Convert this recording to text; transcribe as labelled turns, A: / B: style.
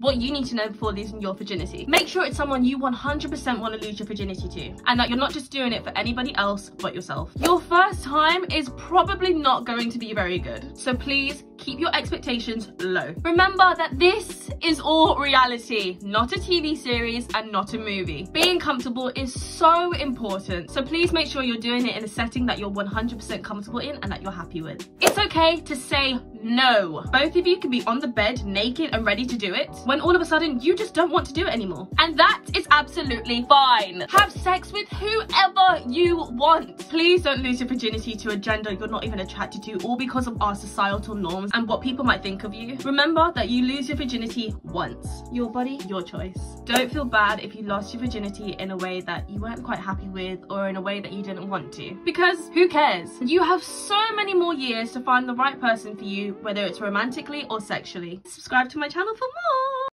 A: what you need to know before losing your virginity. Make sure it's someone you 100% want to lose your virginity to and that you're not just doing it for anybody else but yourself. Your first time is probably not going to be very good. So please keep your expectations low. Remember that this is all reality, not a TV series and not a movie. Being comfortable is so important. So please make sure you're doing it in a setting that you're 100% comfortable in and that you're happy with. It's okay to say no. Both of you can be on the bed naked and ready to do it when all of a sudden you just don't want to do it anymore. And that is absolutely fine. Have sex with whoever you want. Please don't lose your virginity to a gender you're not even attracted to all because of our societal norms and what people might think of you. Remember that you lose your virginity once. Your body, your choice. Don't feel bad if you lost your virginity in a way that you weren't quite happy with or in a way that you didn't want to. Because who cares? You have so many more years to find the right person for you, whether it's romantically or sexually. Subscribe to my channel for more!